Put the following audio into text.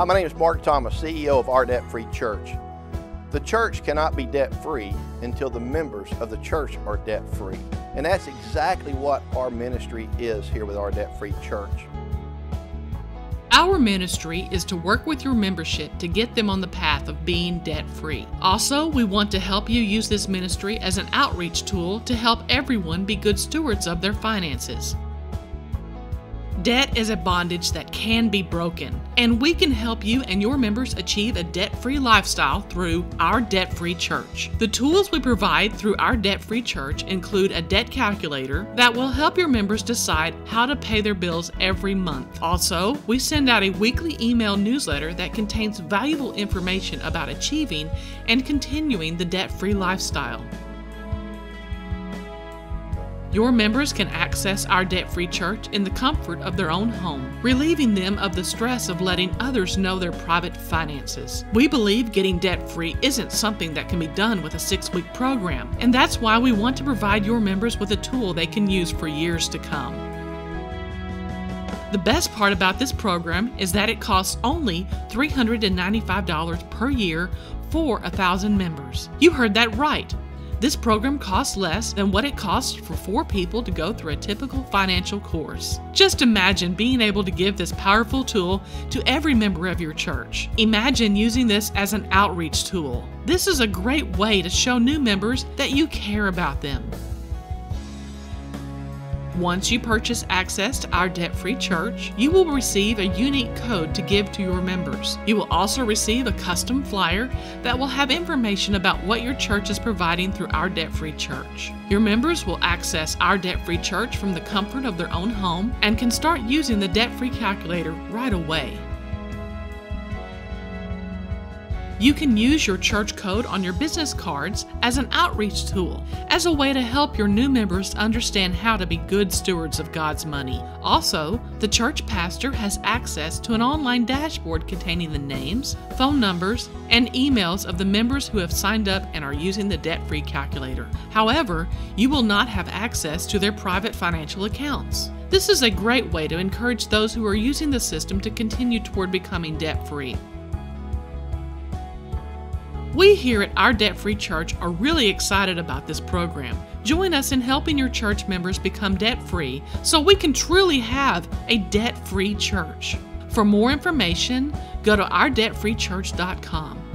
Hi, my name is Mark Thomas, CEO of Our Debt Free Church. The church cannot be debt free until the members of the church are debt free. And that's exactly what our ministry is here with Our Debt Free Church. Our ministry is to work with your membership to get them on the path of being debt free. Also, we want to help you use this ministry as an outreach tool to help everyone be good stewards of their finances. Debt is a bondage that can be broken, and we can help you and your members achieve a debt free lifestyle through our debt free church. The tools we provide through our debt free church include a debt calculator that will help your members decide how to pay their bills every month. Also, we send out a weekly email newsletter that contains valuable information about achieving and continuing the debt free lifestyle. Your members can access our debt free church in the comfort of their own home, relieving them of the stress of letting others know their private finances. We believe getting debt free isn't something that can be done with a six week program, and that's why we want to provide your members with a tool they can use for years to come. The best part about this program is that it costs only $395 per year for a thousand members. You heard that right. This program costs less than what it costs for four people to go through a typical financial course. Just imagine being able to give this powerful tool to every member of your church. Imagine using this as an outreach tool. This is a great way to show new members that you care about them. Once you purchase access to our debt free church, you will receive a unique code to give to your members. You will also receive a custom flyer that will have information about what your church is providing through our debt free church. Your members will access our debt free church from the comfort of their own home and can start using the debt free calculator right away. You can use your church code on your business cards as an outreach tool, as a way to help your new members understand how to be good stewards of God's money. Also, the church pastor has access to an online dashboard containing the names, phone numbers, and emails of the members who have signed up and are using the debt free calculator. However, you will not have access to their private financial accounts. This is a great way to encourage those who are using the system to continue toward becoming debt free. We here at our debt free church are really excited about this program. Join us in helping your church members become debt free so we can truly have a debt free church. For more information, go to ourdebtfreechurch.com.